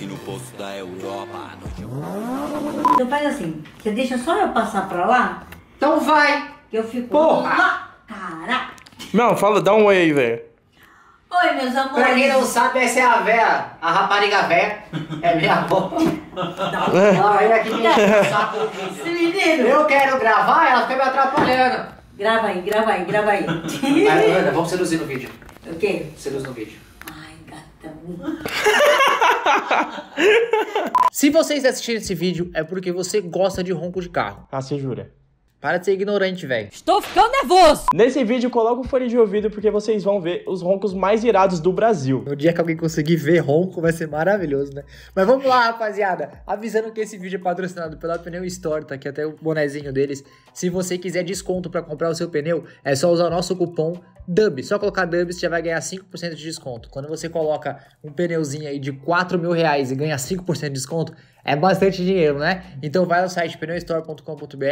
aqui no posto da Europa. Noite Então faz assim, você deixa só eu passar pra lá, Então vai! que eu fico Porra! Caraca! Não, fala, dá um oi aí, velho. Oi, meus amores. Pra quem não sabe, essa é a véia, a rapariga véia. É minha avó. Ela veio aqui. Esse menino. Eu quero gravar, ela fica me atrapalhando. Grava aí, grava aí, grava aí. Ana, vamos seduzir no vídeo. o quê? Seduz no vídeo. Gatão. Se você está assistindo esse vídeo, é porque você gosta de ronco de carro. Ah, você jura? Para de ser ignorante, velho. Estou ficando nervoso. Nesse vídeo, coloca o fone de ouvido porque vocês vão ver os roncos mais irados do Brasil. No dia que alguém conseguir ver ronco, vai ser maravilhoso, né? Mas vamos lá, rapaziada. Avisando que esse vídeo é patrocinado pela Pneu Store, tá aqui até o bonezinho deles. Se você quiser desconto pra comprar o seu pneu, é só usar o nosso cupom DUB. Só colocar DUB, você já vai ganhar 5% de desconto. Quando você coloca um pneuzinho aí de 4 mil reais e ganha 5% de desconto, é bastante dinheiro, né? Então vai no site pneustore.com.br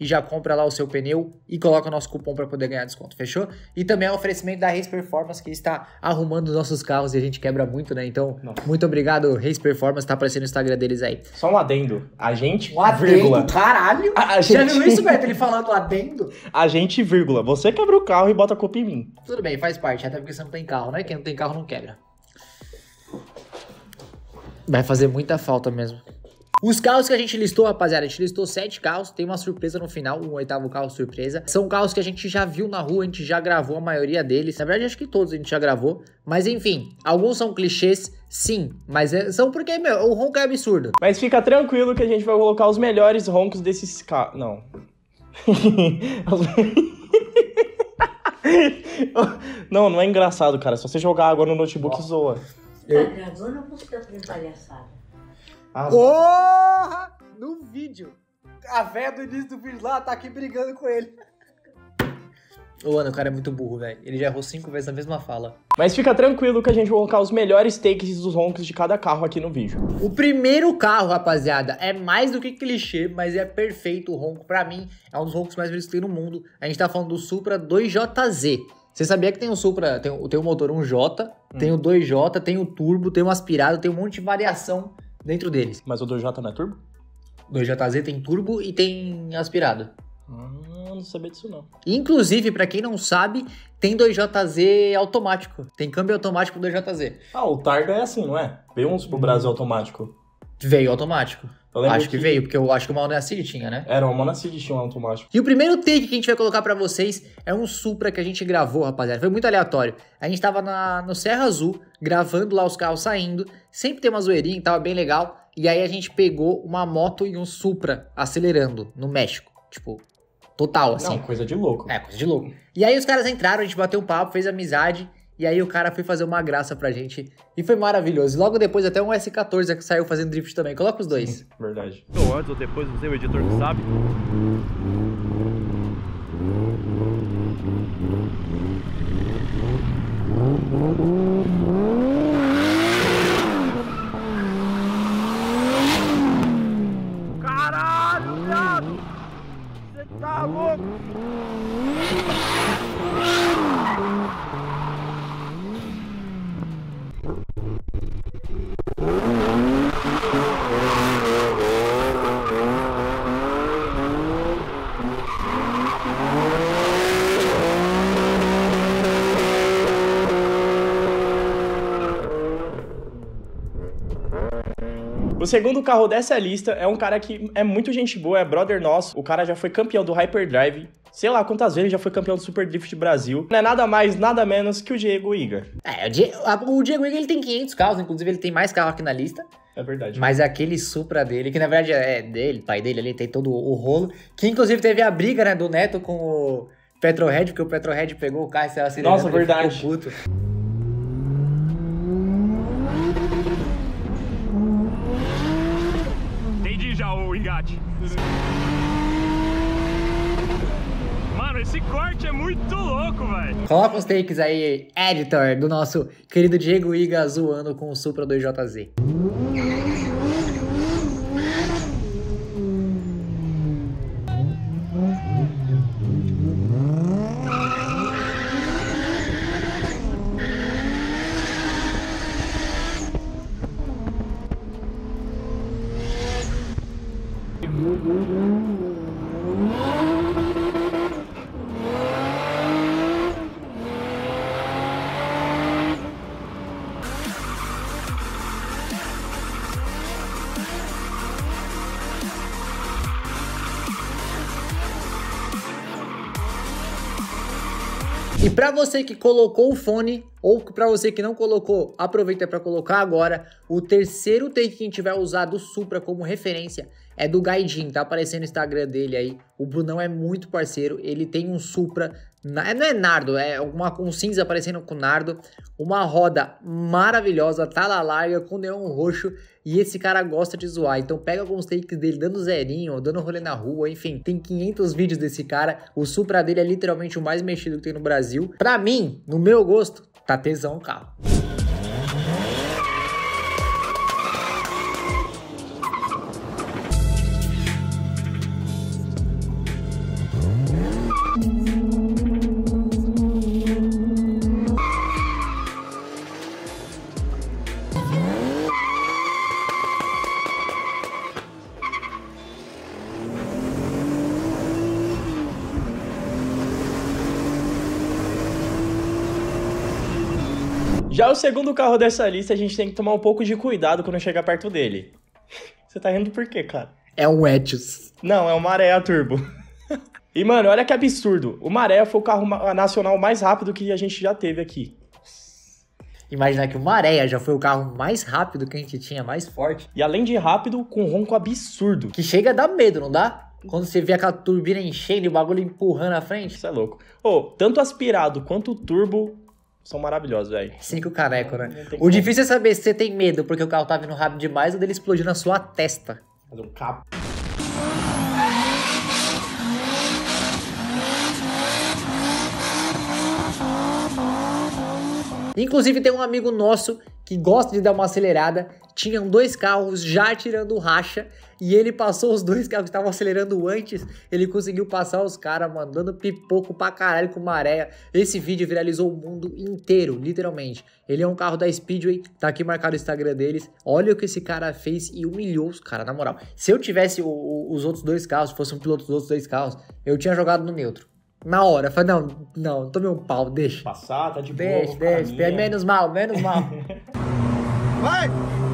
e já compra lá o seu pneu e coloca o nosso cupom para poder ganhar desconto, fechou? E também é um oferecimento da Race Performance que está arrumando os nossos carros e a gente quebra muito, né? Então, Nossa. muito obrigado, Race Performance, tá aparecendo no Instagram deles aí. Só um adendo. A gente, Um adendo, vírgula. caralho! A, a Já gente, viu isso, Beto? Ele falando adendo? a gente, vírgula. Você quebra o carro e bota a culpa em mim. Tudo bem, faz parte, até porque você não tem carro, né? Quem não tem carro não quebra. Vai fazer muita falta mesmo. Os carros que a gente listou, rapaziada, a gente listou sete carros, tem uma surpresa no final, um oitavo carro surpresa. São carros que a gente já viu na rua, a gente já gravou a maioria deles. Na verdade, acho que todos a gente já gravou. Mas enfim, alguns são clichês, sim, mas é- são porque, meu, o ronco é absurdo. Mas fica tranquilo que a gente vai colocar os melhores roncos desses carros. Não. não, não é engraçado, cara. Se você jogar água no notebook, zoa. Tá gravando ou você tá fazendo palhaçada? Ah, Porra! No vídeo. A véia do início do vídeo lá tá aqui brigando com ele. Ô, Ana, o cara é muito burro, velho. Ele já errou cinco vezes na mesma fala. Mas fica tranquilo que a gente vai colocar os melhores takes dos roncos de cada carro aqui no vídeo. O primeiro carro, rapaziada, é mais do que clichê, mas é perfeito o ronco. Pra mim, é um dos roncos mais bonitos que tem no mundo. A gente tá falando do Supra 2JZ. Você sabia que tem o Supra, tem o, tem o motor 1J, tem o 2J, tem o turbo, tem o aspirado, tem um monte de variação dentro deles. Mas o 2J não é turbo? 2JZ tem turbo e tem aspirado. Ah, não sabia disso não. Inclusive, pra quem não sabe, tem 2JZ automático. Tem câmbio automático 2JZ. Ah, o Targa é assim, não é? Veio uns pro Brasil automático. Veio automático. Acho que, veio, porque eu acho que o Honda City tinha, né? Era uma Monacid tinha um automático. E o primeiro take que a gente vai colocar pra vocês é um Supra que a gente gravou, rapaziada. Foi muito aleatório. A gente tava na, no Serra Azul, gravando lá os carros saindo. Sempre tem uma zoeirinha, tava bem legal. E aí a gente pegou uma moto e um Supra acelerando no México. Tipo, total, assim. Não, coisa de louco. É, coisa de louco. E aí os caras entraram, a gente bateu um papo, fez amizade. E aí o cara foi fazer uma graça pra gente. E foi maravilhoso. E logo depois até um S14 que saiu fazendo drift também. Coloca os dois. Verdade. Ou antes ou depois, você é o editor que sabe. Caralho, viado! Você tá louco? O segundo carro dessa lista é um cara que é muito gente boa, é brother nosso. O cara já foi campeão do Hyperdrive. Sei lá quantas vezes já foi campeão do Super Drift Brasil. Não é nada mais, nada menos que o Diego Iga. É, o Die- a- o Diego Igor, ele tem 500 carros, inclusive ele tem mais carro aqui na lista. É verdade. Mas aquele Supra dele, que na verdade é dele, pai dele ali, tem todo o rolo. Que inclusive teve a briga, né, do Neto com o Petrohead, porque o Petrohead pegou o carro e saiu acelerando. Nossa, verdade. ficou puto. Entendi já o engate. Mano, esse corte é muito louco, velho. Coloca os takes aí, editor, do nosso querido Diego Iga zoando com o Supra 2JZ. E pra você que colocou o fone, ou pra você que não colocou, aproveita pra colocar agora. O terceiro take que a gente vai usar do Supra como referência é do Gaidin, tá aparecendo no Instagram dele aí. O Brunão é muito parceiro, ele tem um Supra, não é Nardo, é uma, um cinza aparecendo com Nardo, uma roda maravilhosa, tala larga, com neon roxo, e esse cara gosta de zoar, então pega alguns takes dele dando zerinho, dando rolê na rua, enfim, tem 500 vídeos desse cara, o Supra dele é literalmente o mais mexido que tem no Brasil. Pra mim, no meu gosto, tá tesão o carro. Já o segundo carro dessa lista, a gente tem que tomar um pouco de cuidado quando chegar perto dele. Você tá rindo por quê, cara? É um Etios. Não, é o Maré Turbo. E, mano, olha que absurdo. O Maré foi o carro nacional mais rápido que a gente já teve aqui. Imaginar que o Maréia já foi o carro mais rápido que a gente tinha, mais forte. E além de rápido, com um ronco absurdo. Que chega a dar medo, não dá? Quando você vê aquela turbina enchendo e o bagulho empurrando à frente. Isso é louco. Ô, tanto aspirado quanto turbo são maravilhosos, velho. Cinco caneco, né? O como. difícil é saber se você tem medo porque o carro tá vindo rápido demais ou dele explodir na sua testa. Um cabo. Inclusive tem um amigo nosso que gosta de dar uma acelerada. Tinham dois carros já tirando racha e ele passou os dois carros que estavam acelerando antes. Ele conseguiu passar os caras mandando pipoco pra caralho com maré. Esse vídeo viralizou o mundo inteiro, literalmente. Ele é um carro da Speedway, tá aqui marcado o Instagram deles. Olha o que esse cara fez e humilhou os caras, na moral. Se eu tivesse o- o- os outros dois carros, se fosse um piloto dos outros dois carros, eu tinha jogado no neutro. Na hora, eu falei, não, não, tomei um pau, deixa. Passar, tá de boa. Deixa, deixa, é menos mal, menos mal. E,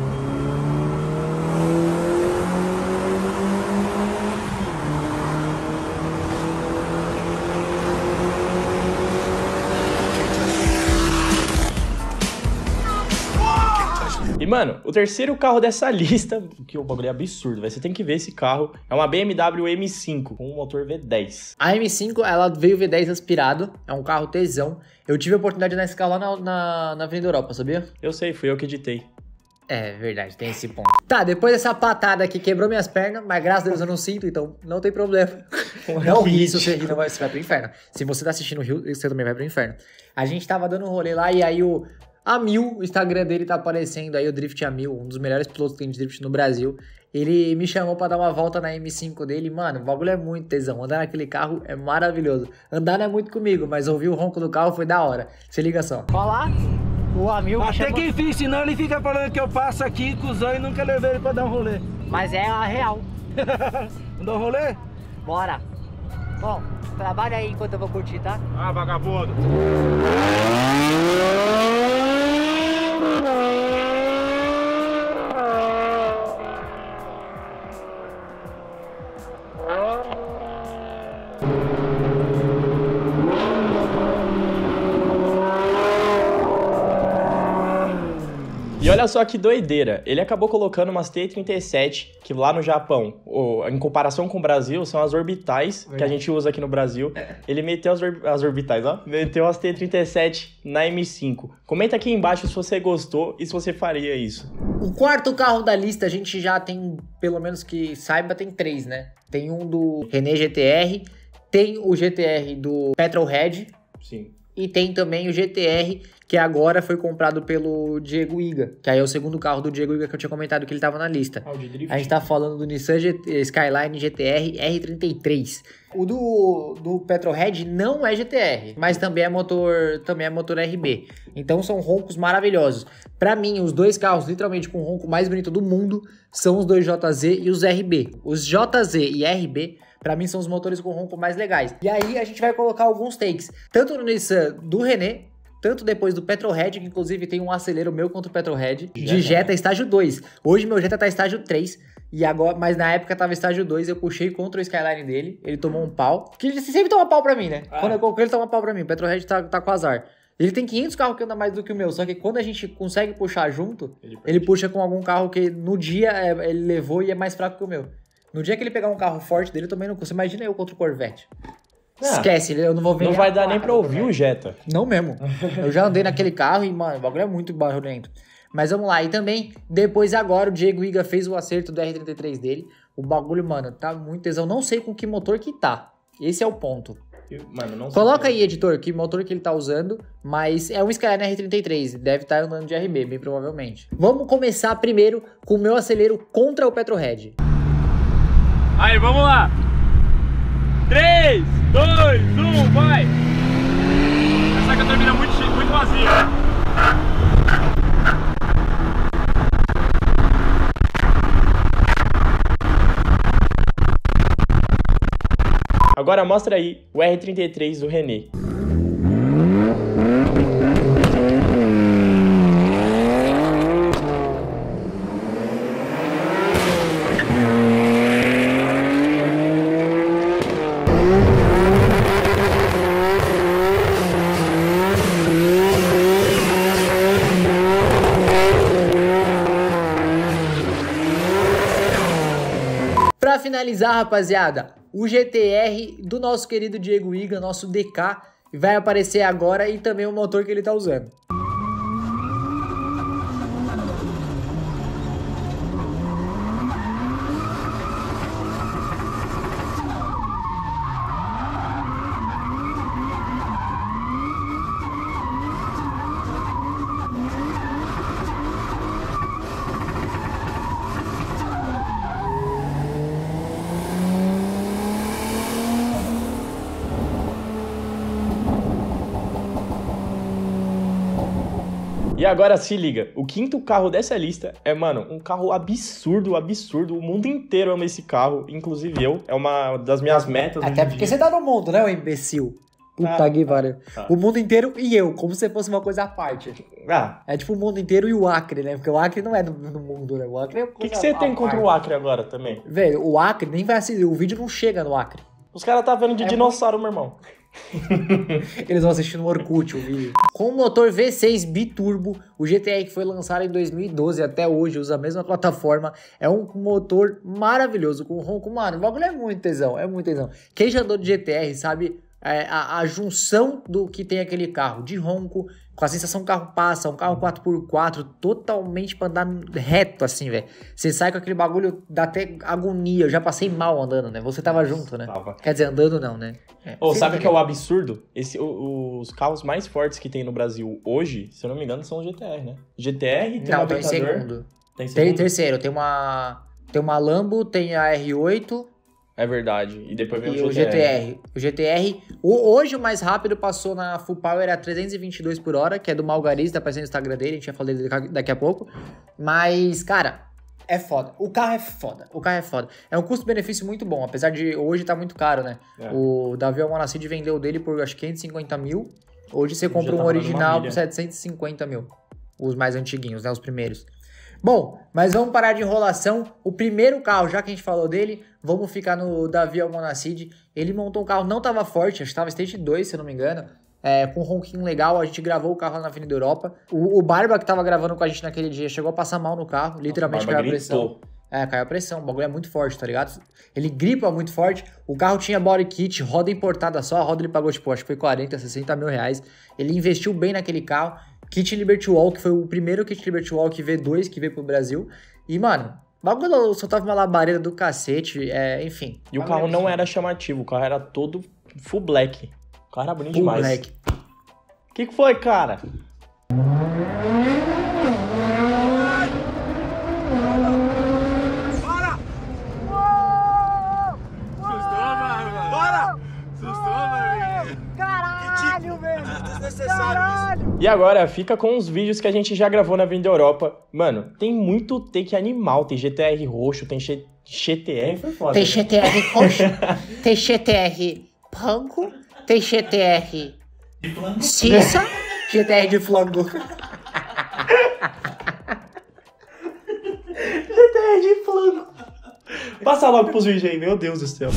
mano, o terceiro carro dessa lista, que o bagulho é absurdo, velho. Você tem que ver esse carro. É uma BMW M5 com um motor V10. A M5, ela veio V10 aspirado, é um carro tesão. Eu tive a oportunidade de dar esse carro lá na, na, na Avenida Europa, sabia? Eu sei, fui eu que editei. É verdade, tem esse ponto. Tá, depois dessa patada aqui quebrou minhas pernas, mas graças a Deus eu não sinto, então não tem problema. Não ri, se você rir, não vai, você vai pro inferno. Se você tá assistindo o Rio, você também vai pro inferno. A gente tava dando um rolê lá e aí o a Mil, o Instagram dele tá aparecendo aí, o Drift a Mil, um dos melhores pilotos que tem de drift no Brasil. Ele me chamou pra dar uma volta na M5 dele. Mano, o bagulho é muito tesão. Andar naquele carro é maravilhoso. Andar não é muito comigo, mas ouvir o ronco do carro foi da hora. Se liga só. Olá, o Amil Até chamou... que enfim, senão ele fica falando que eu passo aqui, cuzão, e nunca levei ele pra dar um rolê. Mas é a real. Dá um rolê? Bora. Bom, trabalha aí enquanto eu vou curtir, tá? Ah, vagabundo. E só que doideira. Ele acabou colocando umas T37, que lá no Japão, o- em comparação com o Brasil, são as orbitais que a gente usa aqui no Brasil. Ele meteu as, or- as orbitais, ó. Meteu as T37 na M5. Comenta aqui embaixo se você gostou e se você faria isso. O quarto carro da lista, a gente já tem, pelo menos que saiba, tem três, né? Tem um do René GTR, tem o GTR do Petrolhead Sim. e tem também o GTR que agora foi comprado pelo Diego Iga, que aí é o segundo carro do Diego Iga que eu tinha comentado que ele tava na lista. De drift. A gente tá falando do Nissan GT Skyline GTR R33. O do, do Petrolhead não é GTR, mas também é motor, também é motor RB. Então são roncos maravilhosos. Pra mim, os dois carros, literalmente com o ronco mais bonito do mundo, são os dois JZ e os RB. Os JZ e RB, pra mim, são os motores com ronco mais legais. E aí a gente vai colocar alguns takes, tanto no Nissan do René, tanto depois do Petrohead, que inclusive tem um acelero meu contra o Petrohead, de Jetta estágio 2. Hoje meu Jetta tá estágio 3. E agora, mas na época tava estágio 2, eu puxei contra o Skyline dele, ele tomou um pau. Que ele sempre toma pau pra mim, né? Ah. Quando eu coloco ele, toma pau pra mim. O Petrohead tá, tá com azar. Ele tem 500 carros que andam mais do que o meu, só que quando a gente consegue puxar junto, Ele ele puxa com algum carro que no dia é, ele levou e é mais fraco que o meu. No dia que ele pegar um carro forte dele, eu também não consigo. Imagina eu contra o Corvette. Ah, Esquece, eu não vou ver Não vai dar nem placa pra ouvir o Jetta. não mesmo. Eu já andei naquele carro e, mano, o bagulho é muito barulhento. Mas vamos lá. E também, depois agora, o Diego Iga fez o acerto do R33 dele. O bagulho, mano, tá muito tesão. Não sei com que motor que tá. Esse é o ponto. Mano, não sei Coloca aí, editor, que motor que ele tá usando. Mas é um Skyline R33. Deve estar andando de RB, bem provavelmente. Vamos começar primeiro com o meu acelero contra o Petrohead. Aí, vamos lá. 3, 2, 1, vai. Essa que termina muito, muito vazia. Agora mostra aí o R33 do René. Pra finalizar, rapaziada, o GTR do nosso querido Diego Iga, nosso DK, vai aparecer agora e também o motor que ele tá usando. E agora se liga, o quinto carro dessa lista é, mano, um carro absurdo, absurdo. O mundo inteiro ama esse carro, inclusive eu. É uma das minhas metas. Até porque dia. você tá no mundo, né, ô imbecil? Puta Ah, que pariu. tá. O mundo inteiro e eu, como se fosse uma coisa à parte. Ah, É tipo o mundo inteiro e o Acre, né? Porque o Acre não é no, no mundo, né? O Acre é o que, que você tem contra o Acre agora também? Velho, o Acre nem vai assistir, o vídeo não chega no Acre. Os caras tá vendo de É dinossauro, meu irmão. Eles vão assistir no Orkut o vídeo. Com o motor V6 biturbo, o GTR que foi lançado em 2012 até hoje usa a mesma plataforma. É um motor maravilhoso, com ronco. Mano, o bagulho é muito tesão, é muito tesão. Quem já andou de GTR sabe é, a, a junção do que tem aquele carro, de ronco, com a sensação que o carro passa, um carro 4x4, totalmente pra andar reto assim, velho. Você sai com aquele bagulho, dá até agonia. Eu já passei mal andando, né? Você tava junto, né? Tava. Quer dizer, andando não, né? É. Sabe o que é o absurdo? Esse, o- os carros mais fortes que tem no Brasil hoje, se eu não me engano, são o GTR, né? GTR, tem Não, uma tô em Aventador, segundo. Tem Tem segundo? terceiro, tem uma. Tem uma Lambo, tem a R8 É verdade. E depois vem e o GTR. O GTR. o- hoje o mais rápido passou na Full Power a 322 por hora, que é do Malgariz, tá aparecendo no Instagram dele, a gente vai falar dele daqui- a pouco. Mas, cara, é foda. O carro é foda. O carro é foda. É um custo-benefício muito bom, apesar de hoje tá muito caro, né? É. O Davi Almonacid vendeu dele por acho que 550 mil. Hoje você compra tá um original por milha. 750 mil. Os mais antiguinhos, né? Os primeiros. Bom, mas vamos parar de enrolação. O primeiro carro, já que a gente falou dele, vamos ficar no Davi Almonacid. Ele montou um carro, não tava forte, acho que tava Stage 2, se eu não me engano. É, com um ronquinho legal, a gente gravou o carro lá na Avenida Europa. O, o Barba que tava gravando com a gente naquele dia chegou a passar mal no carro, literalmente Barba caiu a pressão. É, caiu a pressão, o bagulho é muito forte, tá ligado? Ele gripa muito forte, o carro tinha body kit, roda importada só, a roda ele pagou, tipo, acho que foi 40, 60 mil reais. Ele investiu bem naquele carro. Kit Liberty Wall, que foi o primeiro Kit Liberty que V2 que veio pro Brasil. E, mano, bagulho soltava uma labareda do cacete, é, enfim. E o carro não era chamativo, o carro era todo full black. O carro era bonito Full demais. black. O que, que foi, cara? Sustou, mano. Bora! Sustou, mano. Caralho, velho! Desnecessário! E agora, fica com os vídeos que a gente já gravou na Vinda Europa. Mano, tem muito take animal. Tem GTR roxo, tem G- GTR. Foi foda. Tem né? GTR roxo, tem GTR panco, tem GTR Cissa, GTR de flango. GTR de flanco. Passa logo pros vídeos aí, meu Deus do céu.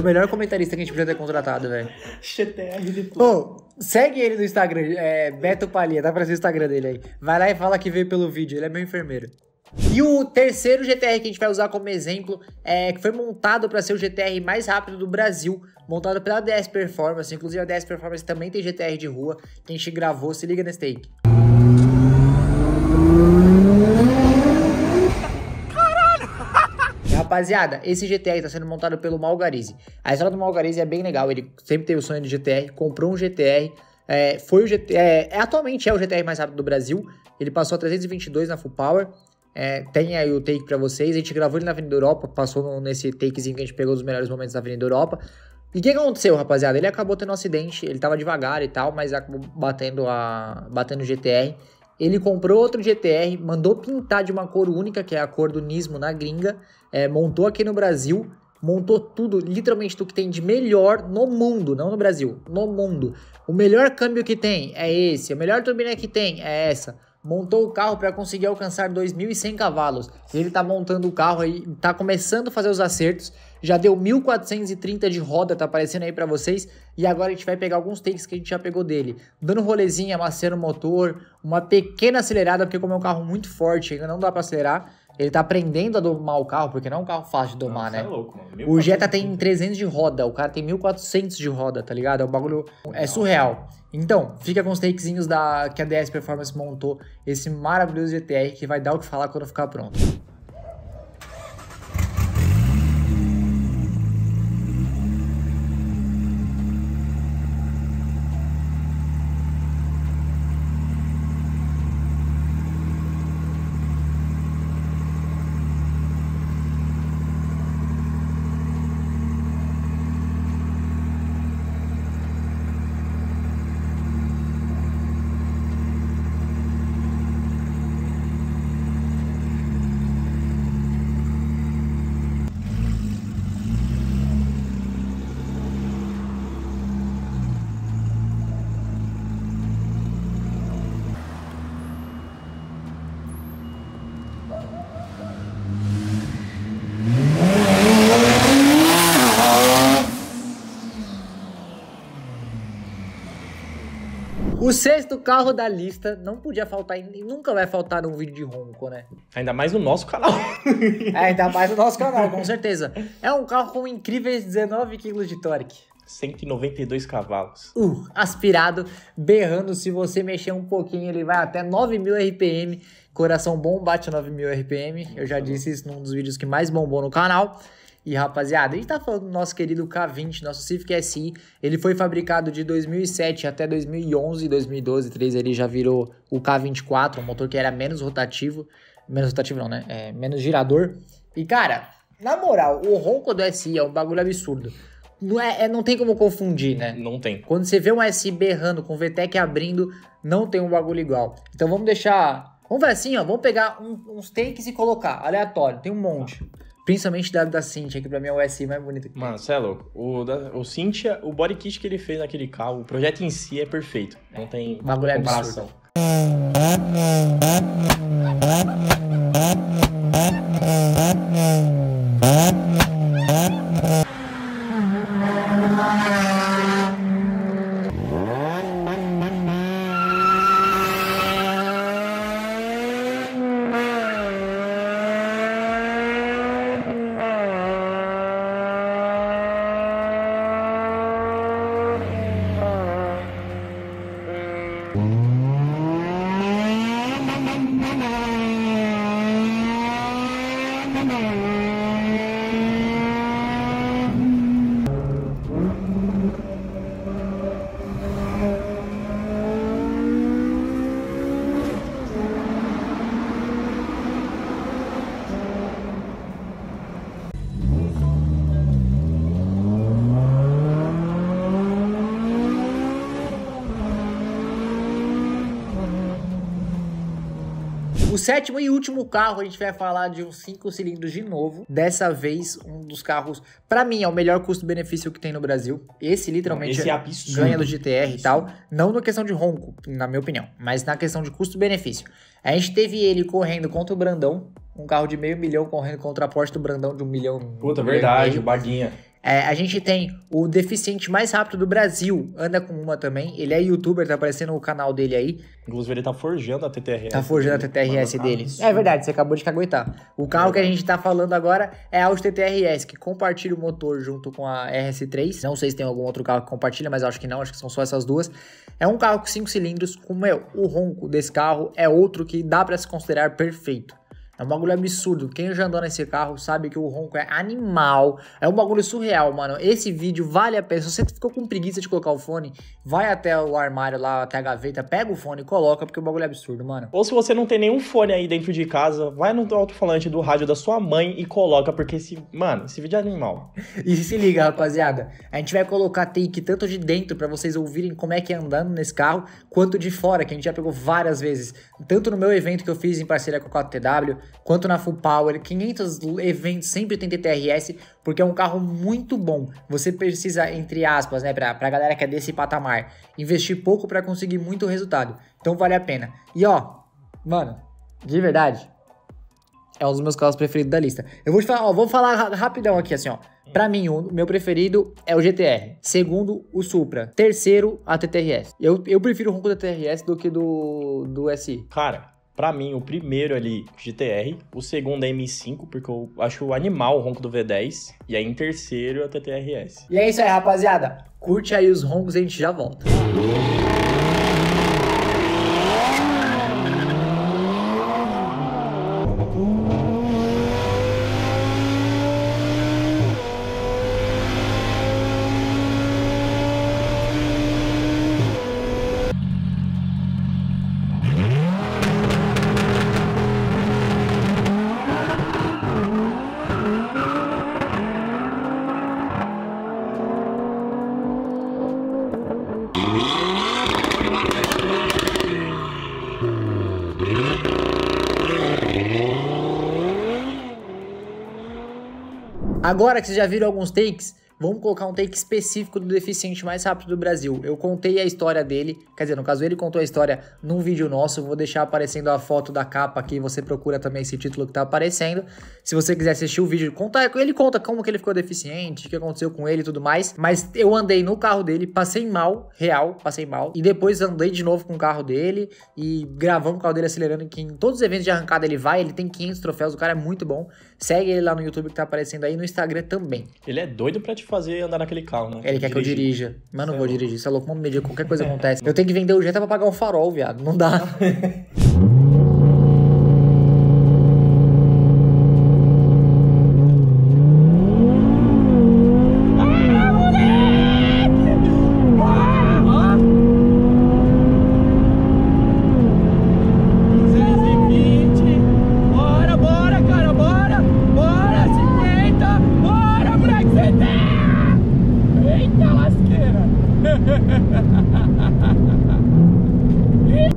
É o melhor comentarista que a gente podia ter contratado, velho. GTR de. Ô, segue ele no Instagram, é Beto Palhinha, tá aparecendo o Instagram dele aí. Vai lá e fala que veio pelo vídeo, ele é meu enfermeiro. E o terceiro GTR que a gente vai usar como exemplo é que foi montado para ser o GTR mais rápido do Brasil, montado pela DS Performance. Inclusive a DS Performance também tem GTR de rua, que a gente gravou. Se liga nesse take. Rapaziada, esse GTR está sendo montado pelo Malgarize. A história do Malgarize é bem legal. Ele sempre teve o sonho de GTR, comprou um GTR. É, foi o GTR, é, é, atualmente é o GTR mais rápido do Brasil. Ele passou a 322 na Full Power. É, tem aí o take pra vocês. A gente gravou ele na Avenida Europa, passou nesse takezinho que a gente pegou os melhores momentos da Avenida Europa. E o que aconteceu, rapaziada? Ele acabou tendo um acidente, ele tava devagar e tal, mas acabou batendo a batendo o GTR. Ele comprou outro GTR, mandou pintar de uma cor única, que é a cor do Nismo na gringa, é, montou aqui no Brasil, montou tudo, literalmente tudo que tem de melhor no mundo, não no Brasil, no mundo. O melhor câmbio que tem é esse, a melhor turbina que tem é essa. Montou o carro para conseguir alcançar 2.100 cavalos. Ele tá montando o carro aí, tá começando a fazer os acertos. Já deu 1.430 de roda, tá aparecendo aí para vocês. E agora a gente vai pegar alguns takes que a gente já pegou dele. Dando rolezinho, amaciando o motor, uma pequena acelerada, porque como é um carro muito forte, ainda não dá para acelerar. Ele tá aprendendo a domar o carro, porque não é um carro fácil de domar, Nossa, né? é louco, mano. O Jetta tem 300 de roda, o cara tem 1400 de roda, tá ligado? É um bagulho. É surreal. Então, fica com os takezinhos da, que a DS Performance montou, esse maravilhoso GTR que vai dar o que falar quando ficar pronto. O sexto carro da lista não podia faltar e nunca vai faltar num vídeo de ronco, né? Ainda mais no nosso canal. É, ainda mais no nosso canal, com certeza. É um carro com incríveis 19 kg de torque. 192 cavalos. Uh, aspirado, berrando. Se você mexer um pouquinho, ele vai até 9000 RPM. Coração bom bate 9000 RPM. Eu já disse isso num dos vídeos que mais bombou no canal. E rapaziada, a gente tá falando do nosso querido K20, nosso Civic SI. Ele foi fabricado de 2007 até 2011, 2012, 13 ele já virou o K24, um motor que era menos rotativo. Menos rotativo não, né? É, menos girador. E cara, na moral, o ronco do SI é um bagulho absurdo. Não, é, é- não tem como confundir, né? Não tem. Quando você vê um SI berrando com o VTEC abrindo, não tem um bagulho igual. Então vamos deixar. Vamos ver assim, ó. Vamos pegar um- uns takes e colocar. Aleatório, tem um monte. Principalmente da da Cintia, que pra mim é o SI mais bonito que. Mano, você é louco. O, da, o Cintia, o body kit que ele fez naquele carro, o projeto em si é perfeito. Não tem bagulho é comparação. absurdo. Sétimo e último carro, a gente vai falar de uns 5 cilindros de novo. Dessa vez, um dos carros, pra mim, é o melhor custo-benefício que tem no Brasil. Esse literalmente Esse é ganha do GTR e tal. Não na questão de ronco, na minha opinião, mas na questão de custo-benefício. A gente teve ele correndo contra o Brandão, um carro de meio milhão correndo contra a Porsche do Brandão de um milhão. Puta, um verdade, o Baguinha. É, a gente tem o deficiente mais rápido do Brasil, anda com uma também. Ele é youtuber, tá aparecendo o canal dele aí. Inclusive, ele tá forjando a TTRS. Tá forjando a TTRS dele. absurdo. É verdade, você acabou de caguetar. O carro que a gente tá falando agora é a Audi TTRS, que compartilha o motor junto com a RS3. Não sei se tem algum outro carro que compartilha, mas acho que não, acho que são só essas duas. É um carro com 5 cilindros, com, meu, o ronco desse carro é outro que dá pra se considerar perfeito. É um bagulho absurdo. Quem já andou nesse carro sabe que o ronco é animal. É um bagulho surreal, mano. Esse vídeo vale a pena. Se você ficou com preguiça de colocar o fone, vai até o armário lá, até a gaveta, pega o fone e coloca, porque o bagulho é absurdo, mano. Ou se você não tem nenhum fone aí dentro de casa, vai no alto-falante do rádio da sua mãe e coloca, porque esse. Mano, esse vídeo é animal. E se liga, rapaziada. A gente vai colocar take tanto de dentro pra vocês ouvirem como é que é andando nesse carro, quanto de fora, que a gente já pegou várias vezes. Tanto no meu evento que eu fiz em parceria com a 4TW, quanto na Full Power. 500 eventos sempre tem TTRS, porque é um carro muito bom. Você precisa, entre aspas, né, pra, pra galera que é desse patamar, investir pouco pra conseguir muito resultado. Então vale a pena. E ó, mano, de verdade, é um dos meus carros preferidos da lista. Eu vou te falar, ó, vou falar ra- rapidão aqui, assim, ó. Pra mim, o meu preferido é o GTR. Segundo, o Supra. Terceiro, a TTRS. Eu, eu prefiro o ronco da TTRS do que do, do SI. Cara, pra mim, o primeiro ali, GTR. O segundo é M5, porque eu acho animal o ronco do V10. E aí, em terceiro, a TTRS. E é isso aí, rapaziada. Curte aí os roncos e a gente já volta. Agora que vocês já viram alguns takes, vamos colocar um take específico do deficiente mais rápido do Brasil. Eu contei a história dele, quer dizer, no caso ele contou a história num vídeo nosso, vou deixar aparecendo a foto da capa aqui, você procura também esse título que tá aparecendo. Se você quiser assistir o vídeo, conta, ele conta como que ele ficou deficiente, o que aconteceu com ele e tudo mais. Mas eu andei no carro dele, passei mal, real, passei mal, e depois andei de novo com o carro dele e gravando o carro dele acelerando, que em todos os eventos de arrancada ele vai, ele tem 500 troféus, o cara é muito bom. Segue ele lá no YouTube que tá aparecendo aí, no Instagram também. Ele é doido pra te fazer andar naquele carro, né? Ele quer que eu dirija. Mas não é vou louco. dirigir, isso é louco, vamos medir, qualquer coisa acontece. Eu tenho que vender o Jetta pra pagar o farol, viado. Não dá. Bora, bora, cara, bora! Bora, 50! Bora, moleque, você tá! Eita lasqueira!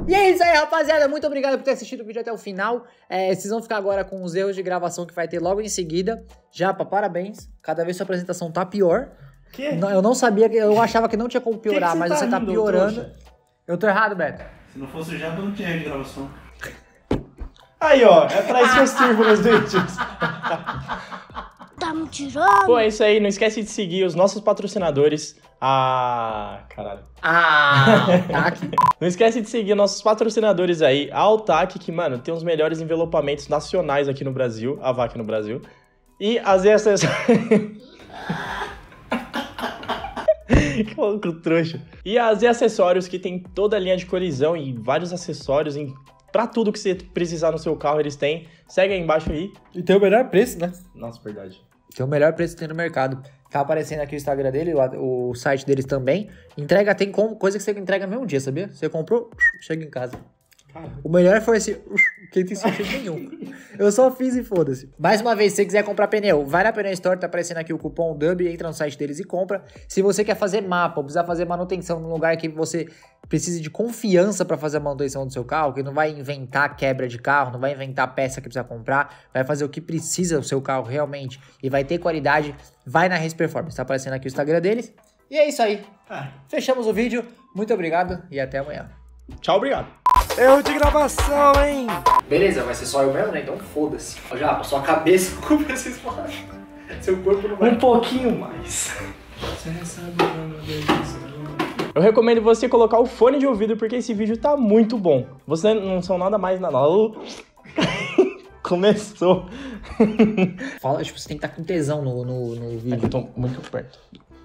E é isso aí, rapaziada. Muito obrigado por ter assistido o vídeo até o final. É, vocês vão ficar agora com os erros de gravação que vai ter logo em seguida. Japa, parabéns. Cada vez sua apresentação tá pior. Que? Não, Eu não sabia, que eu achava que não tinha como piorar, Que que você mas tá você tá rindo, piorando. trouxa? Eu tô errado, Beto. Se não fosse o Japa, não tinha de gravação. Aí, ó, é pra isso que eu sirvo vídeos. Tá me tirando? Pô, é isso aí. Não esquece de seguir os nossos patrocinadores. Ah, caralho. Ah, tá aqui. Não esquece de seguir nossos patrocinadores aí. A Altac, que, mano, tem os melhores envelopamentos nacionais aqui no Brasil. A VAC no Brasil. E as acessórios... que maluco trouxa. E as e acessórios que tem toda a linha de colisão e vários acessórios em... Pra tudo que você precisar no seu carro, eles têm. Segue aí embaixo aí. E tem o melhor preço, né? Nossa, verdade. Tem o melhor preço que tem no mercado. Tá aparecendo aqui o Instagram dele, o, o site deles também. Entrega, tem como, coisa que você entrega no mesmo dia, sabia? Você comprou, chega em casa. O melhor foi esse. Quem tem sentido nenhum. Eu só fiz e foda-se. Mais uma vez, se você quiser comprar pneu, vai na Pneu Store, tá aparecendo aqui o cupom DUB, entra no site deles e compra. Se você quer fazer mapa, ou precisar fazer manutenção num lugar que você precise de confiança pra fazer a manutenção do seu carro, que não vai inventar quebra de carro, não vai inventar peça que precisa comprar, vai fazer o que precisa o seu carro realmente e vai ter qualidade, vai na Race Performance. Tá aparecendo aqui o Instagram deles. E é isso aí. Fechamos o vídeo. Muito obrigado e até amanhã. Tchau, obrigado. Erro de gravação, hein? Beleza, vai ser só eu mesmo, né? Então foda-se. Já, sua cabeça ocupa esse espaço. Seu corpo não vai. Um pouquinho mais. Eu recomendo você colocar o fone de ouvido porque esse vídeo tá muito bom. Você não são nada mais nada. Começou. Fala, tipo, você tem que estar com tesão no, no, no É que vídeo. eu tô muito perto.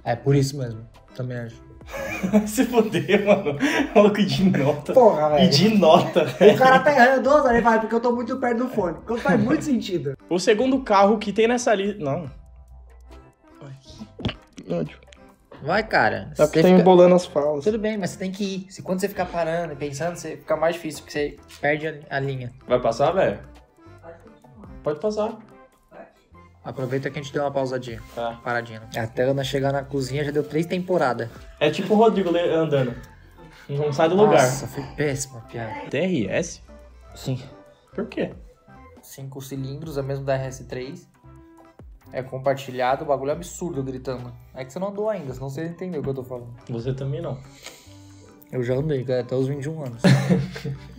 É por isso mesmo. Também acho. Se fuder, mano. Maluco de nota. Porra, velho. E de nota. O cara tá errando duas horas, fala, porque eu tô muito perto do fone. Quando faz muito sentido. O segundo carro que tem nessa lista. Não. Ai, que ódio. Vai, cara. É porque Você tá fica- embolando as falas. Tudo bem, mas você tem que ir. Se quando você ficar parando e pensando, você fica mais difícil, porque você perde a, a linha. Vai passar, velho? Pode passar. Aproveita que a gente deu uma pausadinha. Tá. Paradinha. Até a Ana chegar na cozinha já deu três temporadas. É tipo o Rodrigo andando. Não sai do lugar. Nossa, foi péssima a piada. TRS? Sim. Por quê? Cinco cilindros, é mesmo da RS3. É compartilhado, o bagulho é absurdo gritando. É que você não andou ainda, senão você entendeu o que eu tô falando. Você também não. Eu já andei, cara, até os 21 anos.